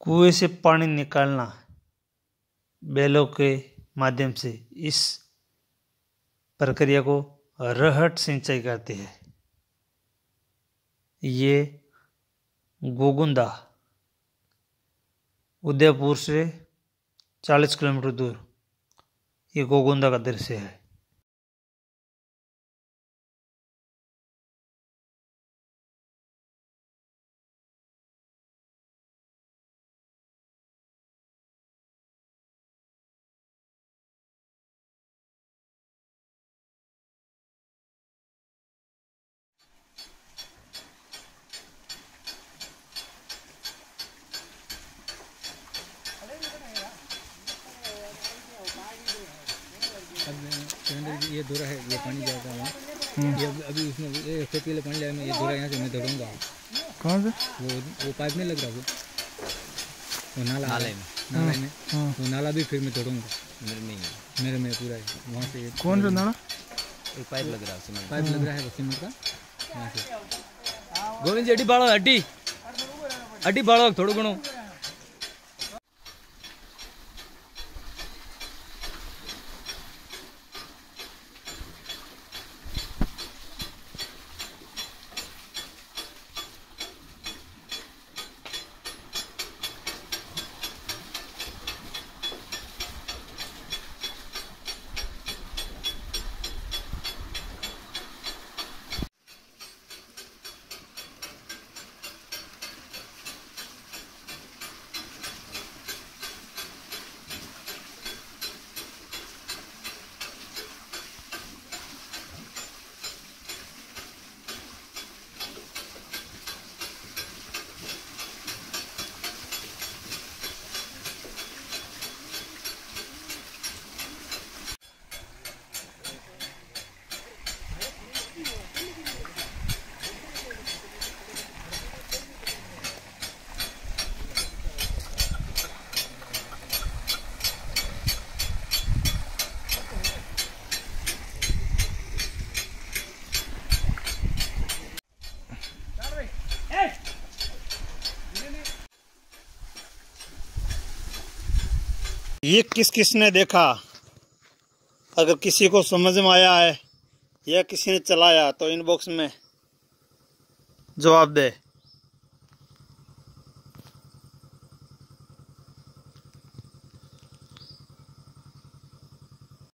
कुएँ से पानी निकालना बैलों के माध्यम से इस प्रक्रिया को रहट सिंचाई कहते हैं। ये गोगुंदा उदयपुर से 40 किलोमीटर दूर ये गोगुंदा का दृश्य है। ये धोरा है ये पानी जाएगा वहाँ ये अभी- उसमें ये इससे पहले पानी जाएगा मैं ये धोरा यहाँ से मैं धोड़ूँगा कहाँ से? वो वो पाइप नहीं लग रहा वो। वो नाला नाले में। नाले में। हाँ। वो नाला भी फिर मैं तोड़ूँगा मेरे में मेरे में पूरा है। वहाँ से कौन सा नाला? एक पाइप लग रहा है पाइप लग रहा है वो सीमेंट का। यहाँ से। गोविंद जी अड्डी बाड़ो अड्डी अड्डी बाड़ो थोड़ो घणो। ये किस किस ने देखा? अगर किसी को समझ में आया है या किसी ने चलाया तो इनबॉक्स में। जवाब दे।